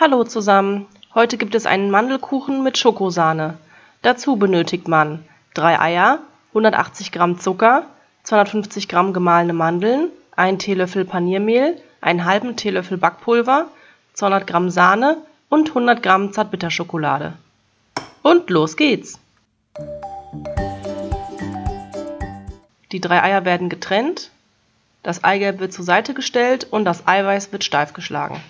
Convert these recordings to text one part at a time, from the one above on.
Hallo zusammen, heute gibt es einen Mandelkuchen mit Schokosahne. Dazu benötigt man 3 Eier, 180 Gramm Zucker, 250 Gramm gemahlene Mandeln, 1 Teelöffel Paniermehl, einen halben Teelöffel Backpulver, 200 Gramm Sahne und 100 Gramm Zartbitterschokolade. Und los geht's! Die drei Eier werden getrennt, das Eigelb wird zur Seite gestellt und das Eiweiß wird steif geschlagen.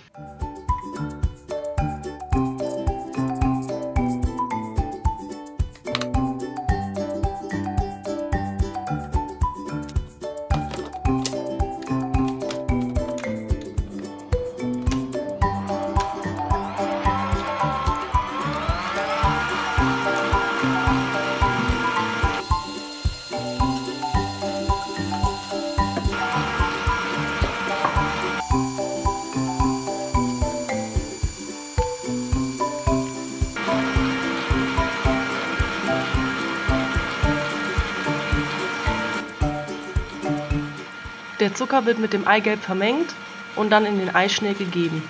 Der Zucker wird mit dem Eigelb vermengt und dann in den Eischnee gegeben.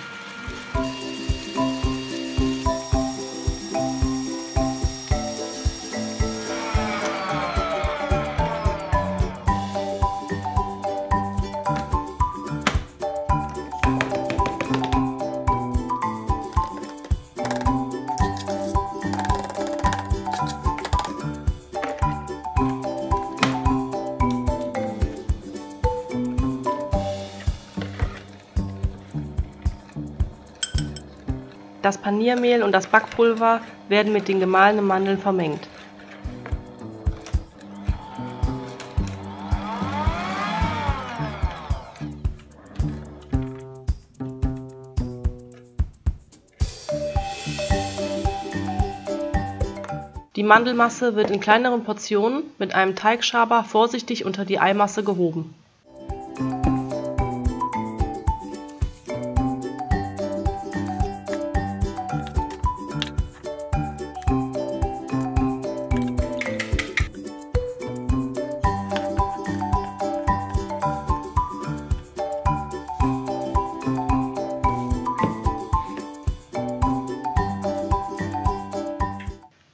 Das Paniermehl und das Backpulver werden mit den gemahlenen Mandeln vermengt. Die Mandelmasse wird in kleineren Portionen mit einem Teigschaber vorsichtig unter die Eimasse gehoben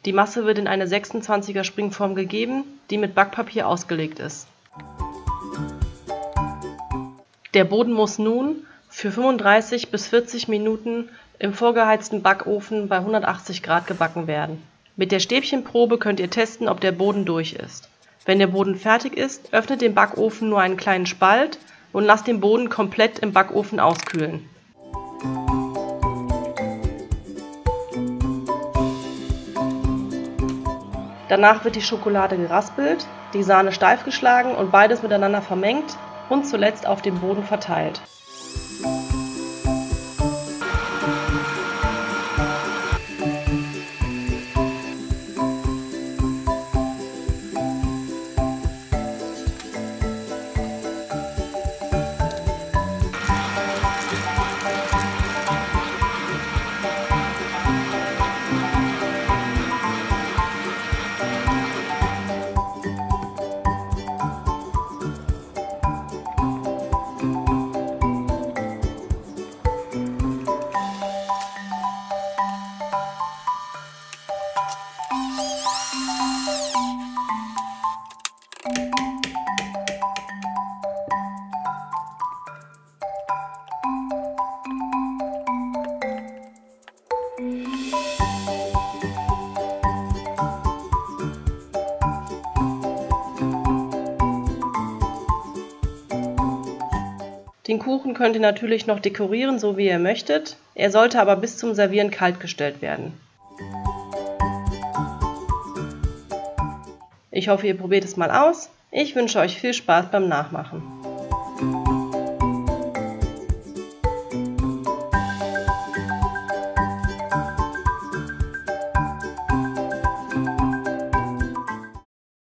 Die Masse wird in eine 26er Springform gegeben, die mit Backpapier ausgelegt ist. Der Boden muss nun für 35 bis 40 Minuten im vorgeheizten Backofen bei 180 Grad gebacken werden. Mit der Stäbchenprobe könnt ihr testen, ob der Boden durch ist. Wenn der Boden fertig ist, öffnet den Backofen nur einen kleinen Spalt und lasst den Boden komplett im Backofen auskühlen Danach wird die Schokolade geraspelt, die Sahne steif geschlagen und beides miteinander vermengt und zuletzt auf dem Boden verteilt Den Kuchen könnt ihr natürlich noch dekorieren, so wie ihr möchtet. Er sollte aber bis zum Servieren kalt gestellt werden. Ich hoffe, ihr probiert es mal aus. Ich wünsche euch viel Spaß beim Nachmachen.